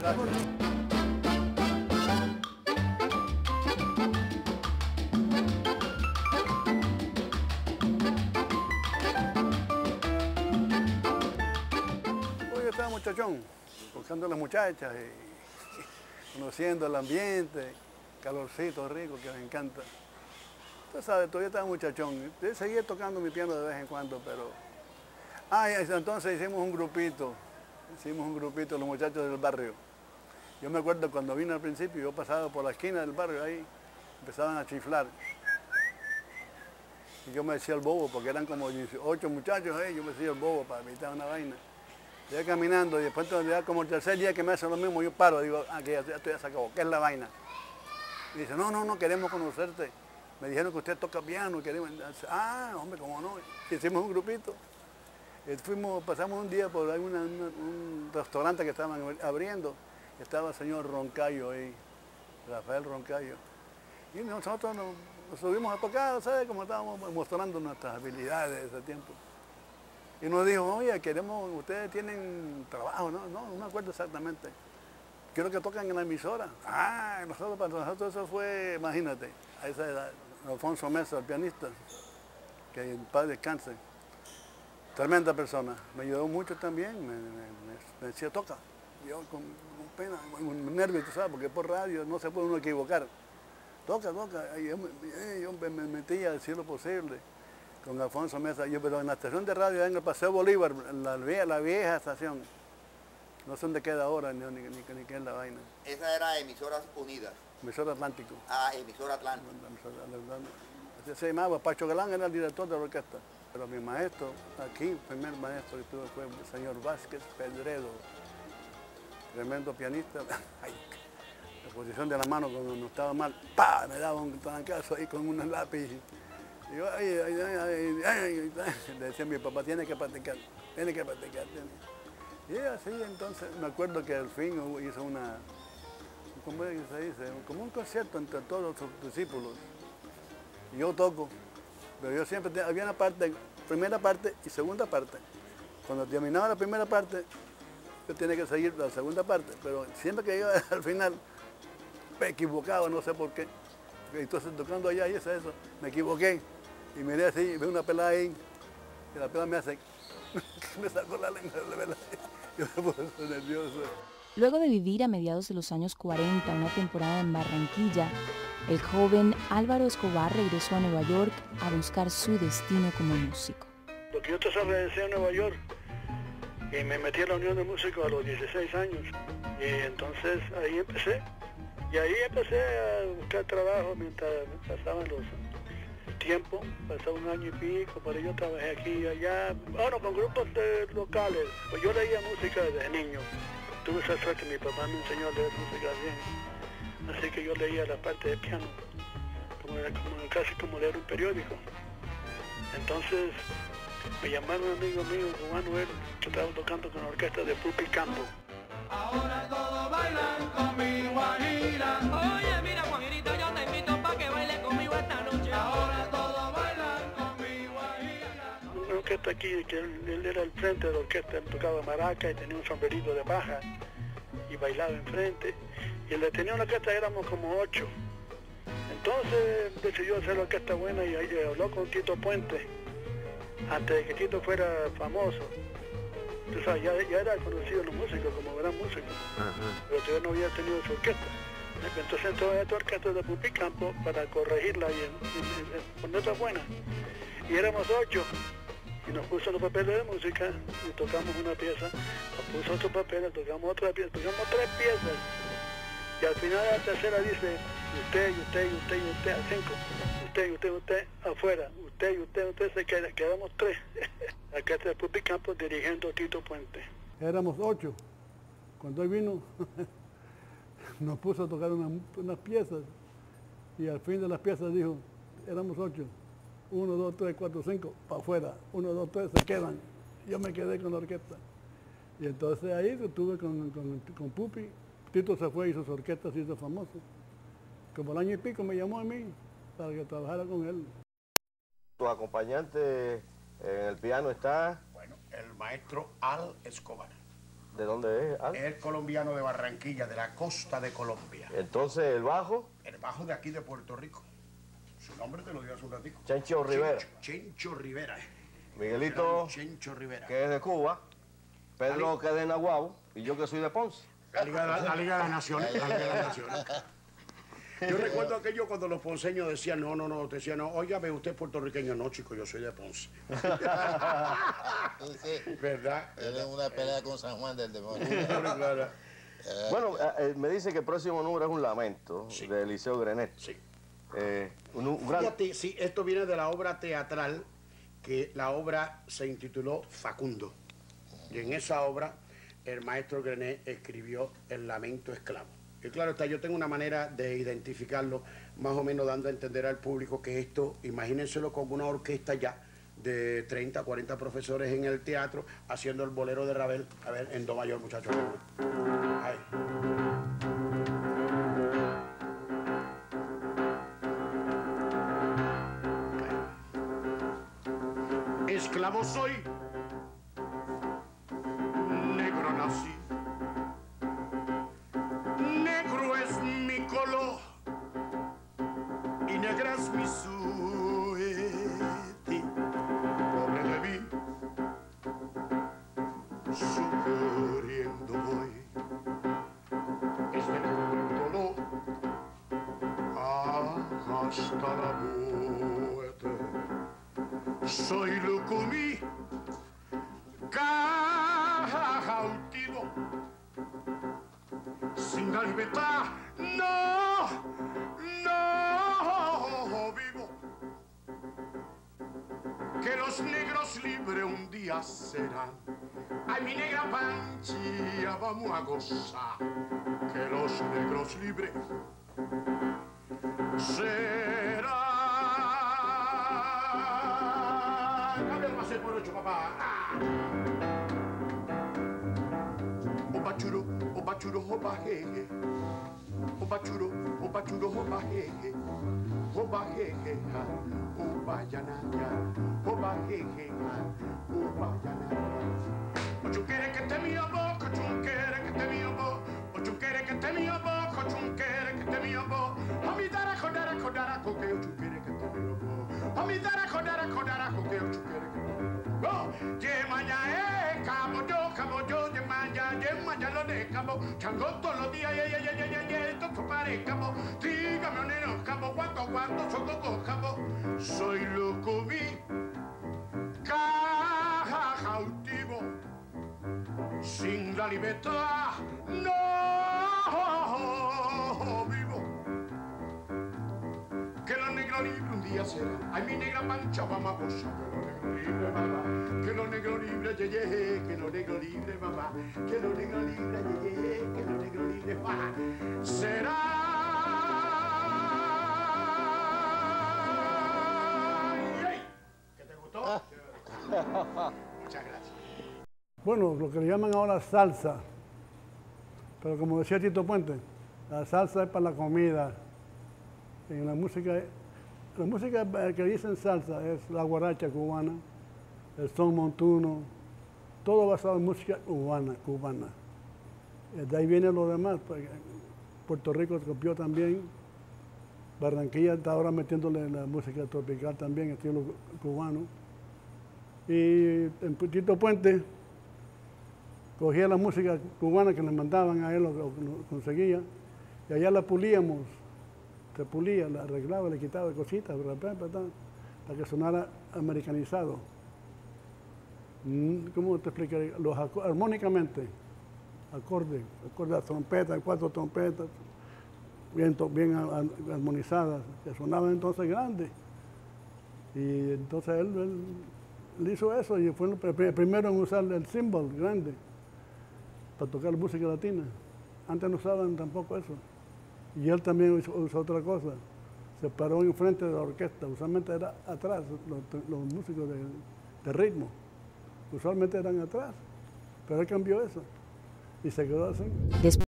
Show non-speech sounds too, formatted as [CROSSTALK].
yo estaba muchachón, buscando a las muchachas y [LAUGHS] conociendo el ambiente, calorcito rico que me encanta. Tú sabes, todavía estaba muchachón. Yo seguía tocando mi piano de vez en cuando, pero... Ah, entonces hicimos un grupito, hicimos un grupito, los muchachos del barrio. Yo me acuerdo cuando vine al principio, yo pasaba por la esquina del barrio ahí, empezaban a chiflar. Y yo me decía el bobo, porque eran como 18 muchachos ahí, yo me decía el bobo para evitar una vaina. Yo caminando y después ya como el tercer día que me hace lo mismo, yo paro, digo, ah, que ya, esto ya se ¿qué es la vaina? Y dice, no, no, no, queremos conocerte. Me dijeron que usted toca piano, queremos... Ah, hombre, cómo no. Hicimos un grupito. Fuimos, pasamos un día por un restaurante que estaban abriendo. Estaba el señor Roncayo ahí, Rafael Roncayo. Y nosotros nos, subimos a tocar, ¿sabes? Como estábamos mostrando nuestras habilidades de ese tiempo. Y nos dijo, oye, queremos, ustedes tienen trabajo, ¿no? No, no me acuerdo exactamente. Quiero que toquen en la emisora. Ah, nosotros, para nosotros eso fue, imagínate, a esa edad. Alfonso Mesa, el pianista, que en paz descanse. Tremenda persona. Me ayudó mucho también, me, decía, toca. Yo con, pena, con nervios, tú sabes, porque por radio no se puede uno equivocar. Toca, toca. Y yo, yo me metía a decir lo posible con Alfonso Mesa, yo, pero en la estación de radio en el Paseo Bolívar, la, la vieja estación, no sé dónde queda ahora ni, ni, ni, qué es la vaina. Esa era Emisoras Unidas. Emisora Atlántico. Ah, Emisora Atlántico. Se llamaba Pacho Galán, era el director de la orquesta. Pero mi maestro, aquí, el primer maestro que tuve fue el señor Vázquez Pedredo, tremendo pianista. [LAUGHS] la posición de la mano cuando no estaba mal, me daba un trancazo ahí con un lápiz. Y yo, ay, ay, ay, le decía a mi papá, tiene que practicar, tiene que practicar. Tiene. Y así, entonces, me acuerdo que al fin hizo una, ¿cómo se dice? Como un concierto entre todos sus discípulos. Yo toco, pero yo siempre, había una parte, primera parte y segunda parte. Cuando terminaba la primera parte, yo tenía que seguir la segunda parte, pero siempre que iba [LAUGHS] al final, me equivocaba, no sé por qué. Entonces tocando allá y eso, eso, me equivoqué. Y miré así, veo una pelada ahí, y la pelada me hace, [LAUGHS] me sacó la lengua de la pelada. [LAUGHS] Yo me puse nervioso. Luego de vivir a mediados de los años 40 una temporada en Barranquilla, el joven Álvaro Escobar regresó a Nueva York a buscar su destino como músico. Porque yo te regresé a Nueva York y me metí a la Unión de Músicos a los 16 años. Y entonces ahí empecé. Y ahí empecé a buscar trabajo mientras pasaban los tiempo, pasó un año y pico, pero yo trabajé aquí y allá, bueno, con grupos locales, pues yo leía música desde niño, tuve esa suerte, mi papá me enseñó a leer música bien, así que yo leía la parte de piano, como, casi como leer un periódico. Entonces me llamaron un amigo mío, Juan Noel, que estaba tocando con la orquesta de Pupi Campo. Ahora todos bailan con mi guajira. Oye, mira, Juanito, yo te invito para que baile conmigo esta noche. Ahora orquesta aquí, que él, era el frente de la orquesta, él tocaba maraca y tenía un sombrerito de paja y bailaba enfrente. Y el de tenía una orquesta éramos como ocho. Entonces decidió hacer la orquesta buena y habló con Tito Puente, antes de que Tito fuera famoso. Entonces ya, ya era conocido los músicos como gran músico, pero todavía no había tenido su orquesta. Entonces entró a esta orquesta de Pupicampo para corregirla y, y ponerla buena. Y éramos ocho y nos puso los papeles de música y tocamos una pieza, nos puso otros papeles, tocamos otra pieza, tocamos tres piezas. Y al final de la tercera dice, usted, y usted, y usted, y usted, a cinco, usted, y usted, usted, afuera, usted, y usted, usted, se queda, quedamos tres. [LAUGHS] Acá está Pupi Campos dirigiendo Tito Puente. Éramos ocho. Cuando él vino, [LAUGHS] nos puso a tocar unas piezas y al fin de las piezas dijo, éramos ocho. Uno, dos, tres, cuatro, cinco, para afuera. Uno, dos, tres, se quedan. Yo me quedé con la orquesta. Y entonces ahí estuve con, con, Pupi. Tito se fue, hizo su orquesta, se hizo famoso. Como el año y pico me llamó a mí para que trabajara con él. Tu acompañante en el piano está... Bueno, el maestro Al Escobar. ¿De dónde es? Ah, Es colombiano de Barranquilla, de la costa de Colombia. Entonces el bajo, El bajo de aquí de Puerto Rico. Su nombre te lo dio hace un ratico. Chencho Rivera. Chencho, Chencho Rivera. Miguelito, Chencho Rivera. que es de Cuba, Pedro, que es de Nahuabo, y yo que soy de Ponce. La Liga, de la, la Liga de Naciones. [LAUGHS] la Liga de las Naciones. Yo recuerdo aquello cuando los ponceños decían, no, no, no, te decían, no, oiga, ve usted es puertorriqueño. No, chico, yo soy de Ponce. Sí, [LAUGHS] ¿Verdad? Él es una pelea con San Juan del demonio. Claro, claro. Bueno, eh, eh, me dice que el próximo número es un lamento Sí. de Eliseo Grenet. Sí. Eh, un, un gran... Fíjate, sí, esto viene de la obra teatral, que la obra se intituló Facundo. Y en esa obra, el maestro Grenet escribió El lamento esclavo. Y claro está, yo tengo una manera de identificarlo, más o menos dando a entender al público que esto, imagínenselo con una orquesta ya de 30, 40 profesores en el teatro, haciendo el bolero de Ravel, a ver, en do mayor, muchachos. Ahí. Esclavo soy, hasta la muerte. Soy Lucumí, cautivo, sin libertad, no, no vivo. Que los negros libres un día serán. Ay, mi negra panchilla, vamos a gozar. Que los negros libres más el por papá. Ah. Opa churo, opa churo, opa jeje. Opa churo, opa churo, opa jeje. Opa jeje. Opa yanaya. Opa jeje. Opa yanaya. Que te mío bo, cochunquere que te mío Ochunquere que te mío bo, cochunquere que te mío bo. Amidara, jodara, jodara, coque, ochunquere que te mío bo. Amidara, jodara, jodara, coque, ochunquere que te mío bo. Oh, Yemaya, eh, cabo yo, cabo yo, Yemaya, Yemaya lo de cabo. Chango todos los días, ye, ye, ye, ye, ye, ye, esto tu pare, cabo. Dígame, neno, cabo, cuánto, cuánto, soco, co, cabo. Soy loco, mi cautivo sin la libertad no día serán. Ay, mi negra mancha, gozar. Que los negros libres, mamá. Que los negros libres, ye, ye, Que los negros libres, mamá. Que los negros libres, ye, ye, Que los negros libres, mamá. Será. ¿Qué te gustó? Muchas gracias. Bueno, lo que le llaman ahora salsa. Pero como decía Tito Puente, la salsa es para la comida. En la música, la música que dicen salsa es la guaracha cubana, el son montuno, todo basado en música cubana. Eh, De ahí viene lo demás. porque Puerto Rico copió también. Barranquilla está ahora metiéndole la música tropical también, estilo cu- cubano. Y en Tito Puente cogía la música cubana que le mandaban a él, lo- lo conseguía, y allá la pulíamos, se pulía, la arreglaba, le quitaba cositas, pa, pa, pa, pa, para que sonara americanizado. Mm, ¿Cómo te explicaría? Los armónicamente, acordes, acordes, trompetas, cuatro trompetas, bien, bien a- a- armonizadas, que sonaban entonces grandes. Y entonces él, hizo eso y fue el pri- primero en usar el cymbal grande para tocar música latina. Antes no usaban tampoco eso. Y él también usó, usó otra cosa. Se paró enfrente de la orquesta. Usualmente era atrás, los, músicos de, de ritmo. Usualmente eran atrás. Pero él cambió eso. Y se quedó así.